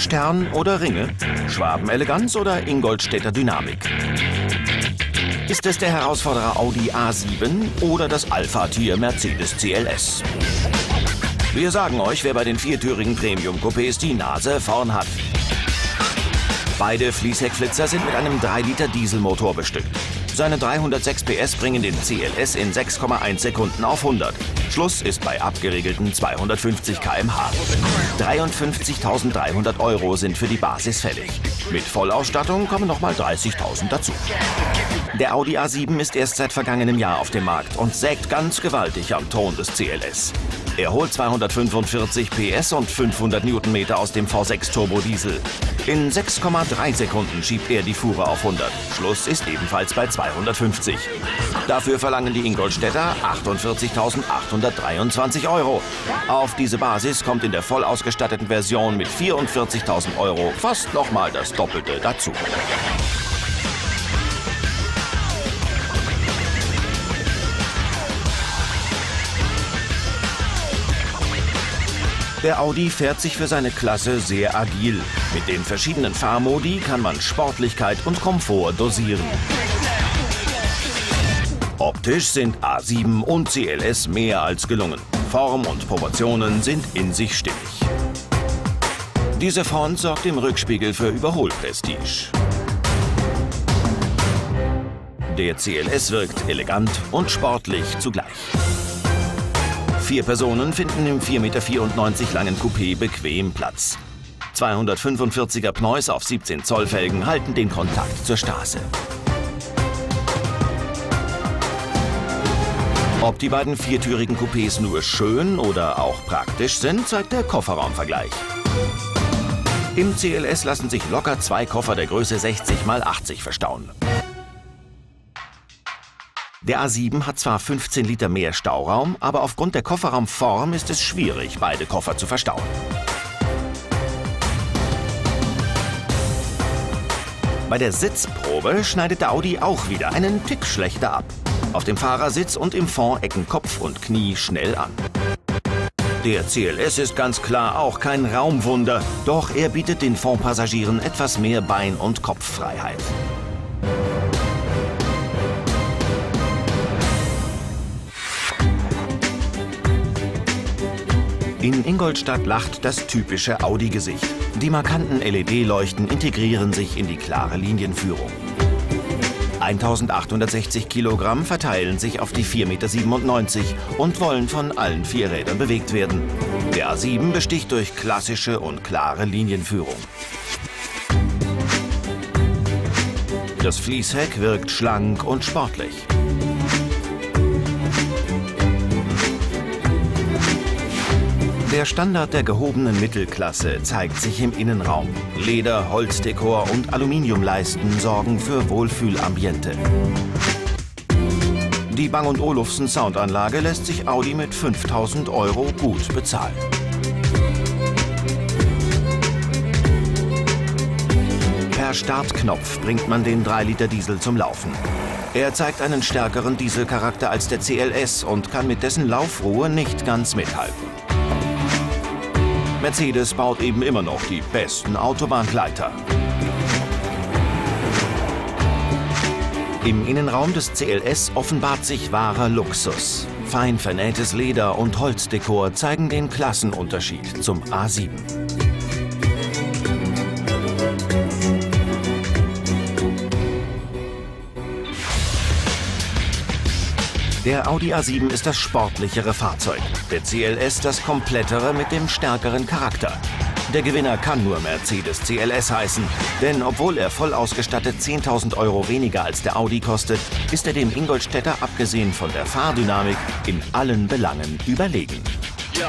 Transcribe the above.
Stern oder Ringe? Schwabeneleganz oder Ingolstädter Dynamik? Ist es der Herausforderer Audi A7 oder das Alpha-Tier Mercedes CLS? Wir sagen euch, wer bei den viertürigen Premium-Coupés die Nase vorn hat. Beide Fließheckflitzer sind mit einem 3-Liter Dieselmotor bestückt. Seine 306 PS bringen den CLS in 6,1 Sekunden auf 100. Schluss ist bei abgeregelten 250 km/h. 53.300 Euro sind für die Basis fällig. Mit Vollausstattung kommen nochmal 30.000 dazu. Der Audi A7 ist erst seit vergangenem Jahr auf dem Markt und sägt ganz gewaltig am Ton des CLS. Er holt 245 PS und 500 Newtonmeter aus dem V6 Turbodiesel. In 6,3 Sekunden schiebt er die Fuhre auf 100. Schluss ist ebenfalls bei 250. Dafür verlangen die Ingolstädter 48.823 Euro. Auf diese Basis kommt in der voll ausgestatteten Version mit 44.000 Euro fast nochmal das Doppelte dazu. Der Audi fährt sich für seine Klasse sehr agil. Mit den verschiedenen Fahrmodi kann man Sportlichkeit und Komfort dosieren. Optisch sind A7 und CLS mehr als gelungen. Form und Proportionen sind in sich stimmig. Diese Front sorgt im Rückspiegel für Überholprestige. Der CLS wirkt elegant und sportlich zugleich. Vier Personen finden im 4,94 Meter langen Coupé bequem Platz. 245er Pneus auf 17 Zoll Felgen halten den Kontakt zur Straße. Ob die beiden viertürigen Coupés nur schön oder auch praktisch sind, zeigt der Kofferraumvergleich. Im CLS lassen sich locker zwei Koffer der Größe 60 x 80 verstauen. Der A7 hat zwar 15 Liter mehr Stauraum, aber aufgrund der Kofferraumform ist es schwierig, beide Koffer zu verstauen. Bei der Sitzprobe schneidet der Audi auch wieder einen Tick schlechter ab. Auf dem Fahrersitz und im Fond ecken Kopf und Knie schnell an. Der CLS ist ganz klar auch kein Raumwunder, doch er bietet den Fondpassagieren etwas mehr Bein- und Kopffreiheit. In Ingolstadt lacht das typische Audi-Gesicht. Die markanten LED-Leuchten integrieren sich in die klare Linienführung. 1860 Kilogramm verteilen sich auf die 4,97 Meter und wollen von allen vier Rädern bewegt werden. Der A7 besticht durch klassische und klare Linienführung. Das Fließheck wirkt schlank und sportlich. Der Standard der gehobenen Mittelklasse zeigt sich im Innenraum. Leder, Holzdekor und Aluminiumleisten sorgen für Wohlfühlambiente. Die Bang Olufsen Soundanlage lässt sich Audi mit 5000 Euro gut bezahlen. Per Startknopf bringt man den 3-Liter Diesel zum Laufen. Er zeigt einen stärkeren Dieselcharakter als der CLS und kann mit dessen Laufruhe nicht ganz mithalten. Mercedes baut eben immer noch die besten Autobahngleiter. Im Innenraum des CLS offenbart sich wahrer Luxus. Fein vernähtes Leder und Holzdekor zeigen den Klassenunterschied zum A7. Der Audi A7 ist das sportlichere Fahrzeug, der CLS das komplettere mit dem stärkeren Charakter. Der Gewinner kann nur Mercedes CLS heißen, denn obwohl er voll ausgestattet 10.000 Euro weniger als der Audi kostet, ist er dem Ingolstädter abgesehen von der Fahrdynamik in allen Belangen überlegen. Yo,